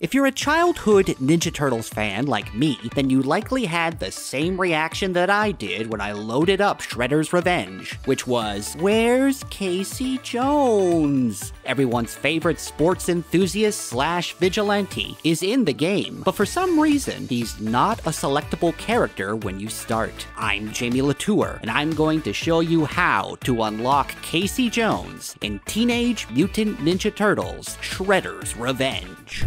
If you're a childhood Ninja Turtles fan like me, then you likely had the same reaction that I did when I loaded up Shredder's Revenge, which was, Where's Casey Jones? Everyone's favorite sports enthusiast slash vigilante is in the game, but for some reason, he's not a selectable character when you start. I'm Jamie Latour, and I'm going to show you how to unlock Casey Jones in Teenage Mutant Ninja Turtles Shredder's Revenge.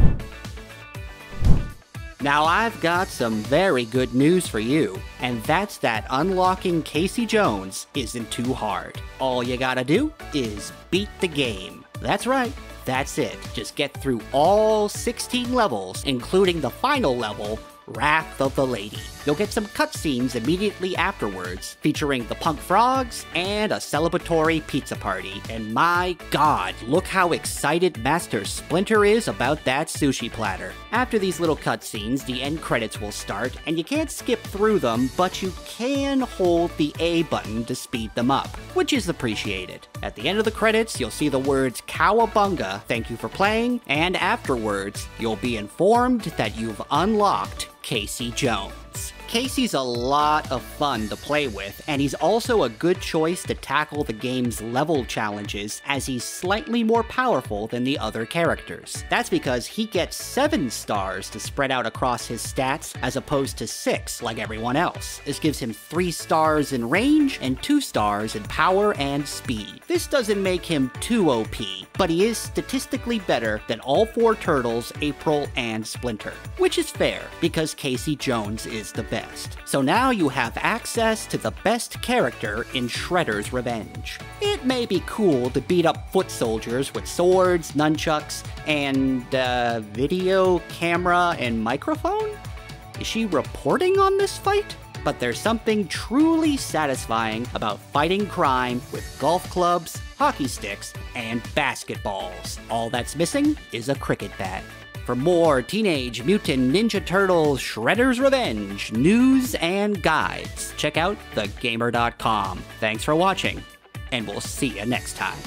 Now, I've got some very good news for you, and that's that unlocking Casey Jones isn't too hard. All you gotta do is beat the game. That's right, that's it. Just get through all 16 levels, including the final level, Wrath of the Lady. You'll get some cutscenes immediately afterwards, featuring the Punk Frogs and a celebratory pizza party. And my god, look how excited Master Splinter is about that sushi platter. After these little cutscenes, the end credits will start, and you can't skip through them, but you can hold the A button to speed them up, which is appreciated. At the end of the credits, you'll see the words Cowabunga, thank you for playing, and afterwards, you'll be informed that you've unlocked Casey Jones. Casey's a lot of fun to play with, and he's also a good choice to tackle the game's level challenges as he's slightly more powerful than the other characters. That's because he gets 7 stars to spread out across his stats as opposed to 6 like everyone else. This gives him 3 stars in range and 2 stars in power and speed. This doesn't make him too OP, but he is statistically better than all four turtles, April and Splinter. Which is fair, because Casey Jones is the best best. So now you have access to the best character in Shredder's Revenge. It may be cool to beat up foot soldiers with swords, nunchucks, and, uh, video, camera, and microphone? Is she reporting on this fight? But there's something truly satisfying about fighting crime with golf clubs, hockey sticks, and basketballs. All that's missing is a cricket bat. For more Teenage Mutant Ninja Turtles Shredder's Revenge news and guides, check out thegamer.com. Thanks for watching, and we'll see you next time.